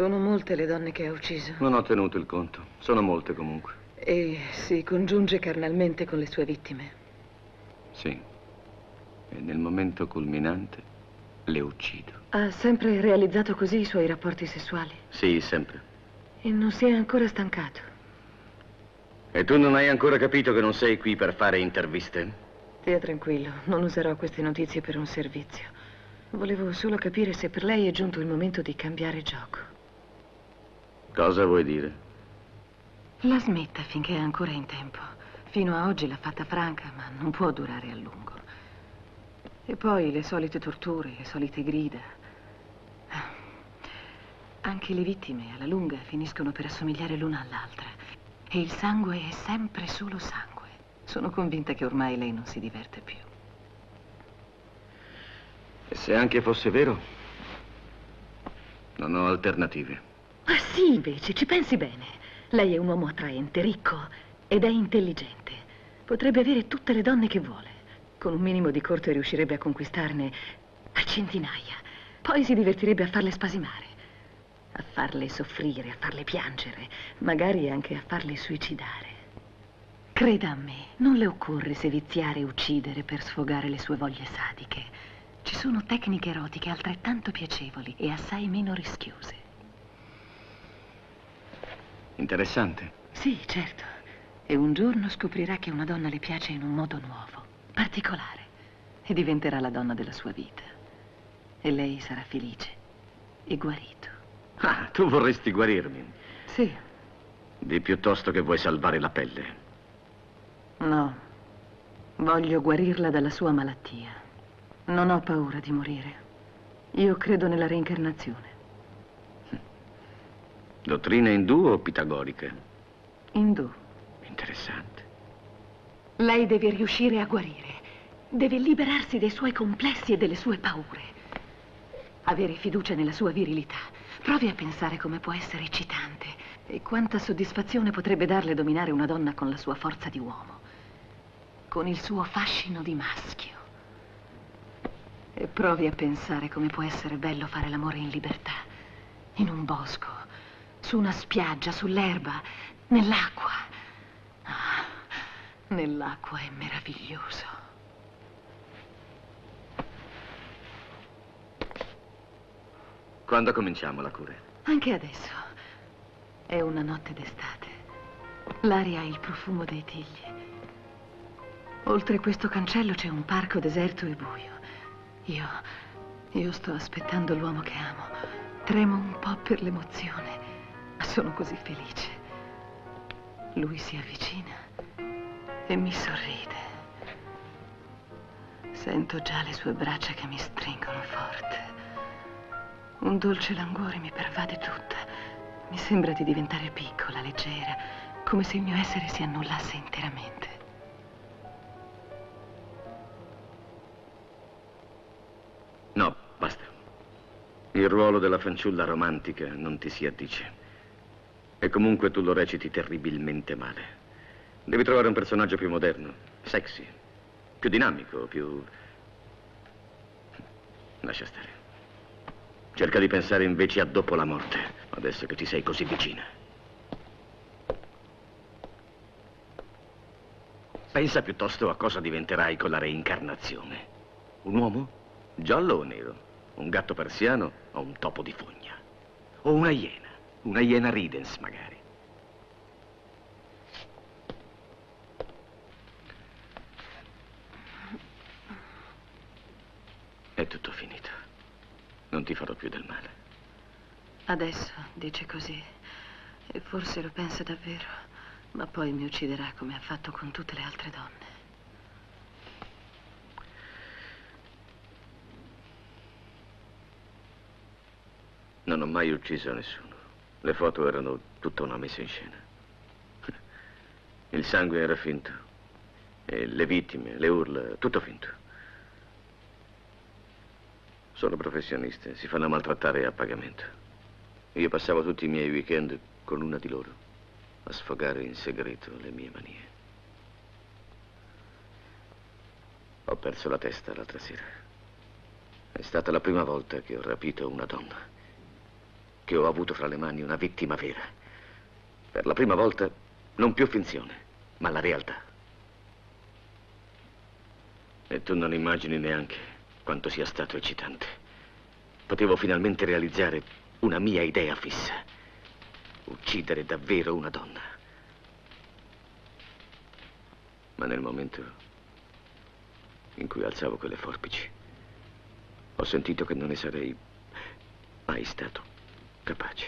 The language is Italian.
Sono molte le donne che ha ucciso. Non ho tenuto il conto. Sono molte comunque. E si congiunge carnalmente con le sue vittime. Sì. E nel momento culminante le uccido. Ha sempre realizzato così i suoi rapporti sessuali? Sì, sempre. E non si è ancora stancato? E tu non hai ancora capito che non sei qui per fare interviste? Stia tranquillo, non userò queste notizie per un servizio. Volevo solo capire se per lei è giunto il momento di cambiare gioco. Cosa vuoi dire? La smetta finché è ancora in tempo. Fino a oggi l'ha fatta franca, ma non può durare a lungo. E poi le solite torture, le solite grida. Anche le vittime, alla lunga, finiscono per assomigliare l'una all'altra. E il sangue è sempre solo sangue. Sono convinta che ormai lei non si diverte più. E se anche fosse vero, non ho alternative. Sì, invece, ci pensi bene. Lei è un uomo attraente, ricco ed è intelligente. Potrebbe avere tutte le donne che vuole. Con un minimo di corte riuscirebbe a conquistarne a centinaia. Poi si divertirebbe a farle spasimare, a farle soffrire, a farle piangere, magari anche a farle suicidare. Creda a me, non le occorre seviziare e uccidere per sfogare le sue voglie sadiche. Ci sono tecniche erotiche altrettanto piacevoli e assai meno rischiose. Interessante. Sì, certo. E un giorno scoprirà che una donna le piace in un modo nuovo, particolare, e diventerà la donna della sua vita. E lei sarà felice e guarito. Ah, tu vorresti guarirmi? Sì. Di piuttosto che vuoi salvare la pelle. No, voglio guarirla dalla sua malattia. Non ho paura di morire. Io credo nella reincarnazione. Dottrina indù o pitagorica? Indù. Interessante. Lei deve riuscire a guarire. Deve liberarsi dei suoi complessi e delle sue paure. Avere fiducia nella sua virilità. Provi a pensare come può essere eccitante e quanta soddisfazione potrebbe darle dominare una donna con la sua forza di uomo con il suo fascino di maschio. E provi a pensare come può essere bello fare l'amore in libertà, in un bosco, su una spiaggia, sull'erba, nell'acqua. Ah, nell'acqua è meraviglioso. Quando cominciamo la cura? Anche adesso. È una notte d'estate. L'aria ha il profumo dei tigli. Oltre questo cancello c'è un parco deserto e buio. Io... io sto aspettando l'uomo che amo. Tremo un po' per l'emozione, sono così felice. Lui si avvicina e mi sorride. Sento già le sue braccia che mi stringono forte. Un dolce languore mi pervade tutta. Mi sembra di diventare piccola, leggera, come se il mio essere si annullasse interamente. No, basta. Il ruolo della fanciulla romantica non ti si addice. E comunque tu lo reciti terribilmente male. Devi trovare un personaggio più moderno, sexy, più dinamico, più... Lascia stare. Cerca di pensare invece a dopo la morte, adesso che ti sei così vicina. Pensa piuttosto a cosa diventerai con la reincarnazione. Un uomo? Giallo o nero? Un gatto persiano o un topo di fogna? O una iena? Una iena ridens, magari. È tutto finito. Non ti farò più del male. Adesso dice così. E forse lo pensa davvero. Ma poi mi ucciderà come ha fatto con tutte le altre donne. Non ho mai ucciso nessuno. Le foto erano tutta una messa in scena. Il sangue era finto. E le vittime, le urla, tutto finto. Sono professioniste, si fanno maltrattare a pagamento. Io passavo tutti i miei weekend con una di loro, a sfogare in segreto le mie manie. Ho perso la testa l'altra sera. È stata la prima volta che ho rapito una donna che ho avuto fra le mani una vittima vera. Per la prima volta, non più finzione, ma la realtà. E tu non immagini neanche quanto sia stato eccitante. Potevo finalmente realizzare una mia idea fissa. Uccidere davvero una donna. Ma nel momento in cui alzavo quelle forbici, ho sentito che non ne sarei mai stato Apache.